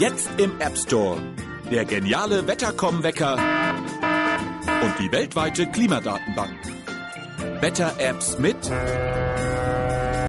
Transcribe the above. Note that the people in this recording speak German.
Jetzt im App Store. Der geniale Wettercom-Wecker und die weltweite Klimadatenbank. Wetter-Apps mit